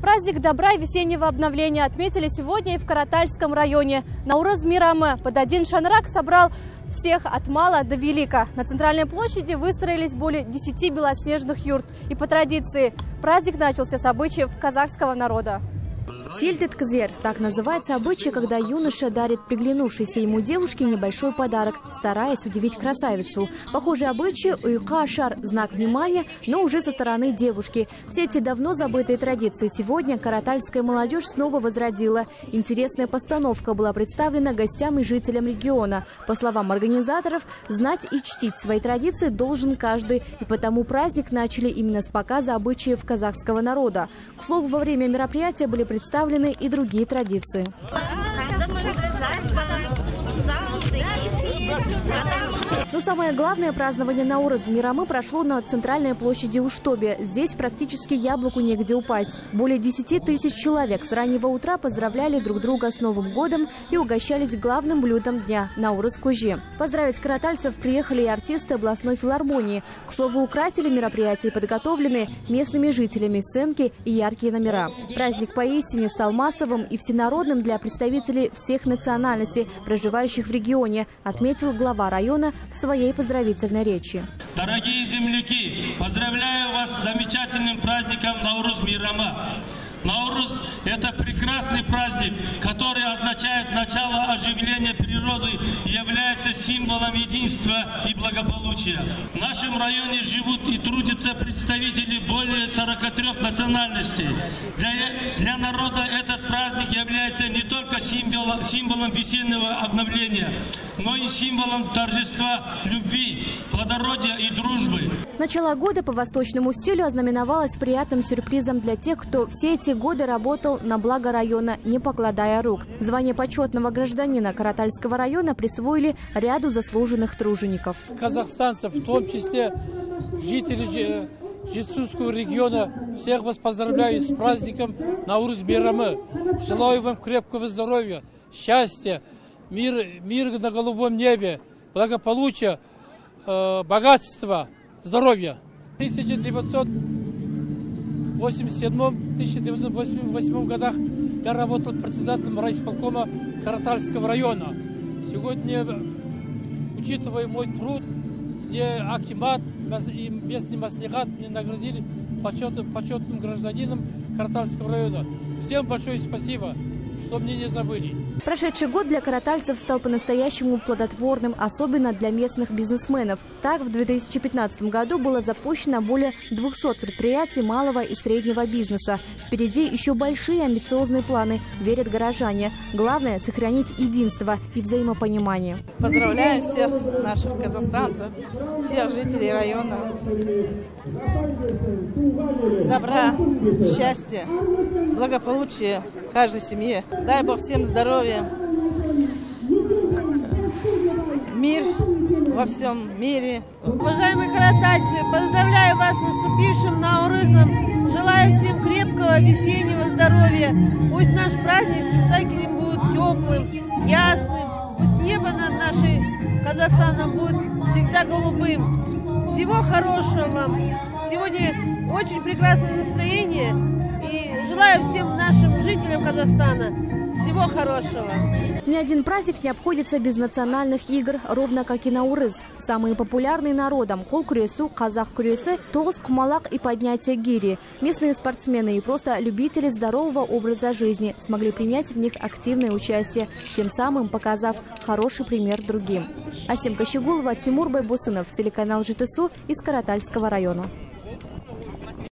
Праздник добра и весеннего обновления отметили сегодня и в Каратальском районе. Наурыз Мирамы под один шанрак собрал всех от мала до велика. На центральной площади выстроились более 10 белоснежных юрт. И по традиции праздник начался с обычаев казахского народа. Тильтет кзер – так называется обычай, когда юноша дарит приглянувшейся ему девушке небольшой подарок, стараясь удивить красавицу. Похожий обычай уйка-шар – знак внимания, но уже со стороны девушки. Все эти давно забытые традиции сегодня каратальская молодежь снова возродила. Интересная постановка была представлена гостям и жителям региона. По словам организаторов, знать и чтить свои традиции должен каждый, и потому праздник начали именно с показа обычаев казахского народа. К слову, во время мероприятия были представлены представлены и другие традиции. Но самое главное празднование Наурыз Мирамы прошло на центральной площади Уштобе. Здесь практически яблоку негде упасть. Более 10 тысяч человек с раннего утра поздравляли друг друга с Новым годом и угощались главным блюдом дня – Наурыз Кужи. Поздравить каратальцев приехали и артисты областной филармонии. К слову, украсили мероприятия подготовлены местными жителями сценки и яркие номера. Праздник поистине стал массовым и всенародным для представителей всех национальностей, проживающих в регионе, отметил глава района в своей поздравительной речи. Дорогие земляки, поздравляю вас с замечательным праздником Наурuz Мирама. Наурuz – это прекрасный праздник, который означает начало оживления природы является символом единства и благополучия. В нашем районе живут и трудятся представители более 43 национальностей. Для, для народа этот праздник является не только символом, символом весеннего обновления, но и символом торжества любви, плодородия и дружбы. Начало года по восточному стилю ознаменовалось приятным сюрпризом для тех, кто все эти годы работал на благо района, не покладая рук. Звание почетного гражданина Каратальского района присвоили ряду заслуженных тружеников. Казахстанцев, в том числе жителей Жетсусского региона, всех вас поздравляю с праздником Наурыз Бирамы. Желаю вам крепкого здоровья, счастья, мир, мир на голубом небе, благополучия, э, богатства, здоровья. 1900 1987-1988 годах я работал председателем райисполкома Каратальского района. Сегодня, учитывая мой труд, мне Акимат и местный маслихат мне наградили почетным, почетным гражданином Каратальского района. Всем большое спасибо, что мне не забыли. Прошедший год для каратальцев стал по-настоящему плодотворным, особенно для местных бизнесменов. Так, в 2015 году было запущено более 200 предприятий малого и среднего бизнеса. Впереди еще большие амбициозные планы, верят горожане. Главное – сохранить единство и взаимопонимание. Поздравляю всех наших казахстанцев, всех жителей района. Добра, счастья, благополучия каждой семье. Дай Бог всем здоровья Мир во всем мире. Уважаемые каратальцы, поздравляю вас с наступившим Наурызом. Желаю всем крепкого весеннего здоровья. Пусть наш праздник всегда будет теплым, ясным. Пусть небо над нашей Казахстаном будет всегда голубым. Всего хорошего вам. Сегодня очень прекрасное настроение. Желаю всем нашим жителям Казахстана всего хорошего. Ни один праздник не обходится без национальных игр, ровно как и Наурыз. Самые популярные народом – кол күресу, казах күресі, тоғыз кумалак и поднятие гири. Местные спортсмены и просто любители здорового образа жизни смогли принять в них активное участие, тем самым показав хороший пример другим. Асем Кощегулова, Тимур Байбусынов, телеканал ЖТСУ из Каратальского района.